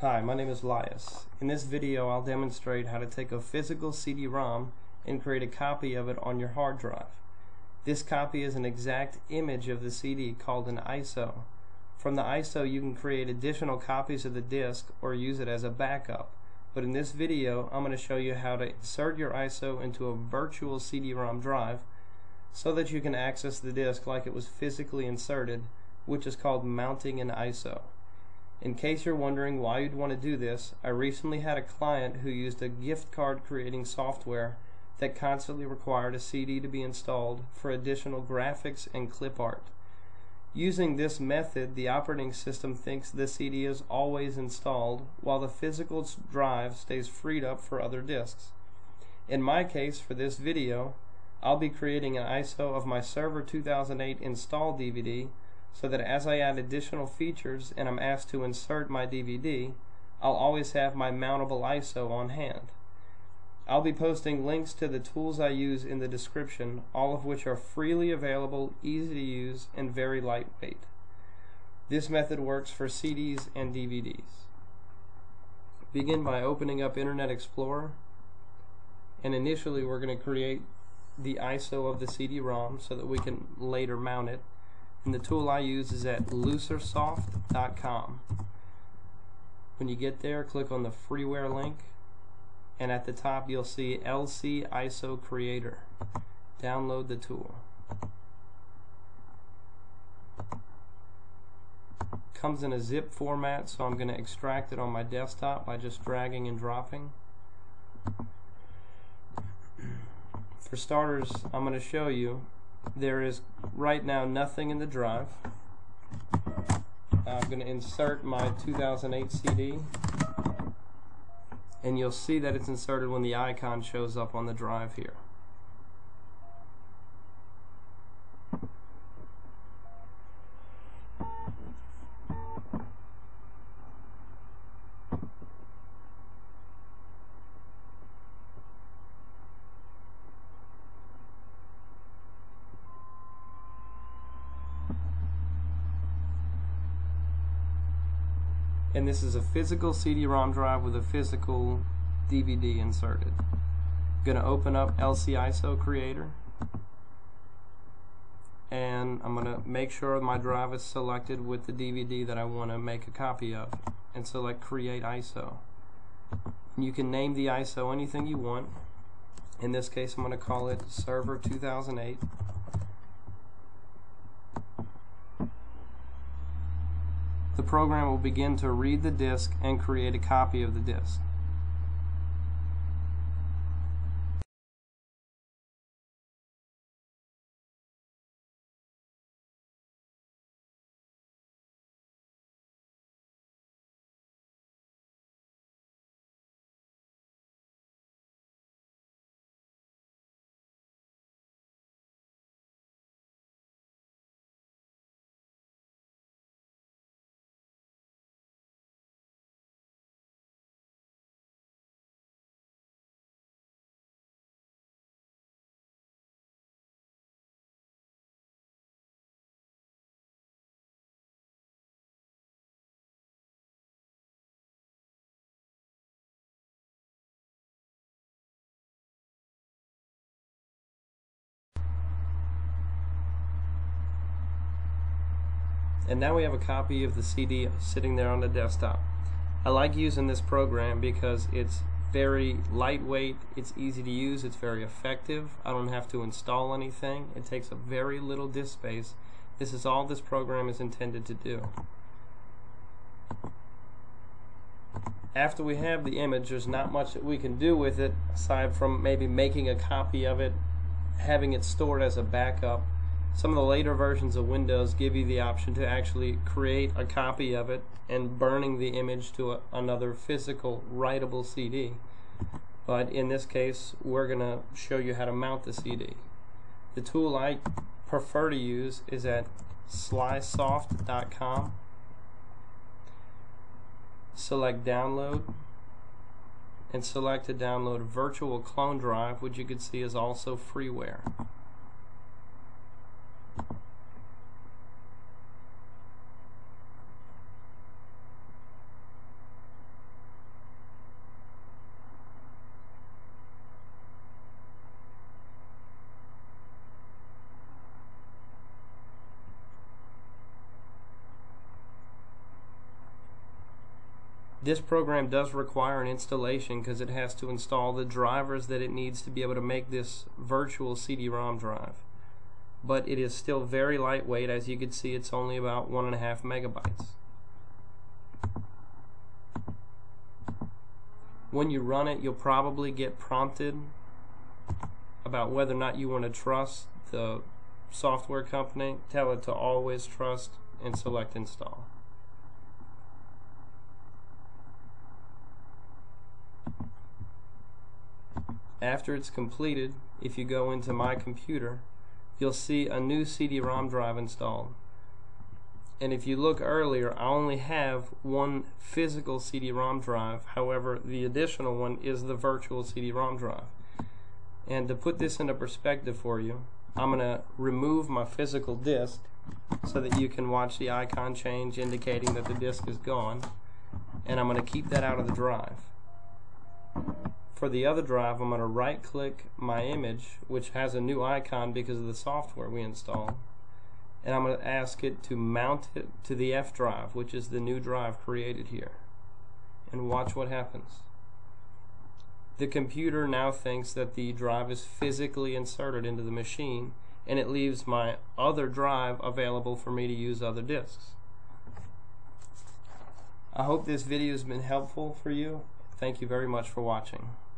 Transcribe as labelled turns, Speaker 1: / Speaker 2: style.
Speaker 1: Hi, my name is Lyas. In this video I'll demonstrate how to take a physical CD-ROM and create a copy of it on your hard drive. This copy is an exact image of the CD called an ISO. From the ISO you can create additional copies of the disk or use it as a backup. But in this video I'm going to show you how to insert your ISO into a virtual CD-ROM drive so that you can access the disk like it was physically inserted, which is called mounting an ISO. In case you're wondering why you'd want to do this, I recently had a client who used a gift card creating software that constantly required a CD to be installed for additional graphics and clip art. Using this method, the operating system thinks the CD is always installed while the physical drive stays freed up for other disks. In my case, for this video, I'll be creating an ISO of my Server 2008 install DVD so that as I add additional features and I'm asked to insert my DVD, I'll always have my mountable ISO on hand. I'll be posting links to the tools I use in the description, all of which are freely available, easy to use, and very lightweight. This method works for CDs and DVDs. Begin by opening up Internet Explorer, and initially we're going to create the ISO of the CD-ROM so that we can later mount it and the tool I use is at lucersoft.com. When you get there, click on the freeware link, and at the top you'll see LC ISO Creator. Download the tool. Comes in a zip format, so I'm going to extract it on my desktop by just dragging and dropping. For starters, I'm going to show you there is right now nothing in the drive. I'm going to insert my 2008 CD and you'll see that it's inserted when the icon shows up on the drive here. And this is a physical CD-ROM drive with a physical DVD inserted. I'm going to open up LCISO Creator and I'm going to make sure my drive is selected with the DVD that I want to make a copy of and select Create ISO. You can name the ISO anything you want. In this case I'm going to call it Server 2008 program will begin to read the disk and create a copy of the disk. And now we have a copy of the CD sitting there on the desktop. I like using this program because it's very lightweight, it's easy to use, it's very effective. I don't have to install anything. It takes a very little disk space. This is all this program is intended to do. After we have the image, there's not much that we can do with it aside from maybe making a copy of it, having it stored as a backup, some of the later versions of Windows give you the option to actually create a copy of it and burning the image to a, another physical writable CD. But in this case, we're going to show you how to mount the CD. The tool I prefer to use is at slysoft.com. Select download and select to download virtual clone drive which you can see is also freeware. This program does require an installation because it has to install the drivers that it needs to be able to make this virtual CD-ROM drive. But it is still very lightweight. As you can see, it's only about one and a half megabytes. When you run it, you'll probably get prompted about whether or not you want to trust the software company. Tell it to always trust and select install. After it's completed, if you go into My Computer, you'll see a new CD-ROM drive installed. And if you look earlier, I only have one physical CD-ROM drive. However, the additional one is the virtual CD-ROM drive. And to put this into perspective for you, I'm going to remove my physical disk so that you can watch the icon change indicating that the disk is gone. And I'm going to keep that out of the drive for the other drive, I'm going to right click my image, which has a new icon because of the software we installed. And I'm going to ask it to mount it to the F drive, which is the new drive created here. And watch what happens. The computer now thinks that the drive is physically inserted into the machine and it leaves my other drive available for me to use other disks. I hope this video has been helpful for you. Thank you very much for watching.